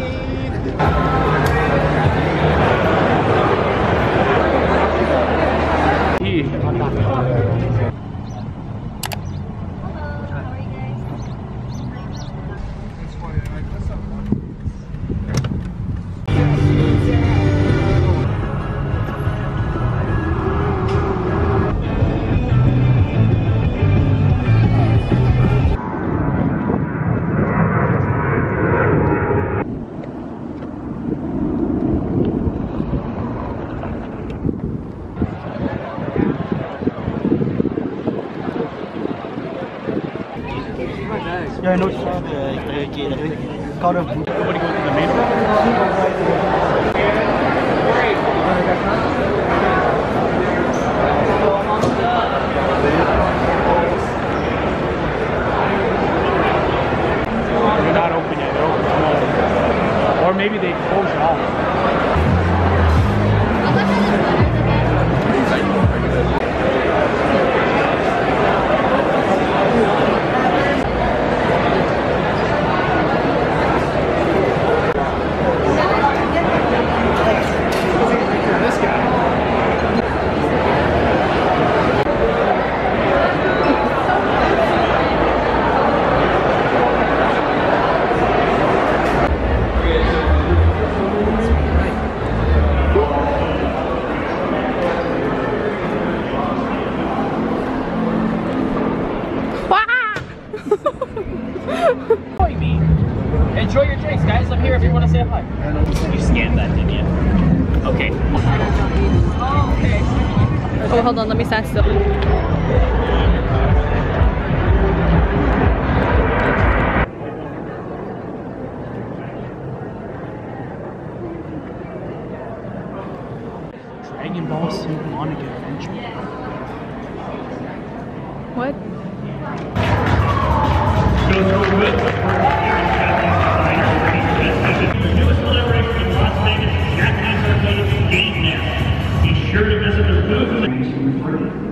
Bye. Yeah, I know. Uh, God of Nobody goes to the main. They're not open yet. They're open tomorrow. Or maybe they close it off. You want to say hi. You scanned that, didn't you? Okay. Oh, hold on, let me stand still. Dragon Ball Super Monica Adventure. What? Game now.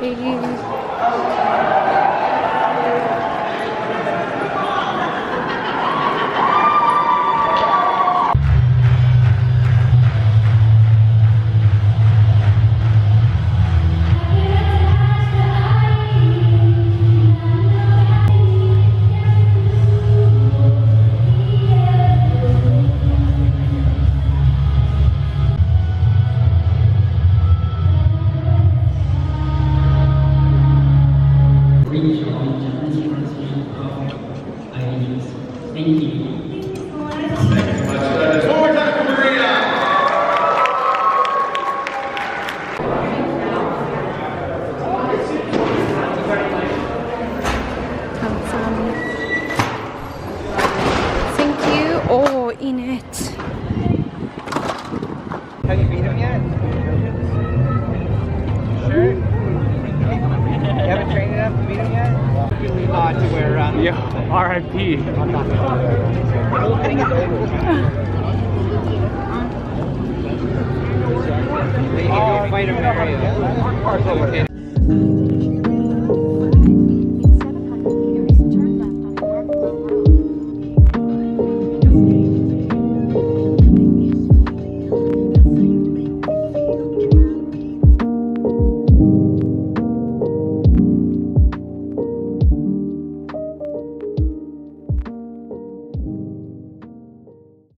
Hey. Uh, to where, um, Yeah, R.I.P. the whole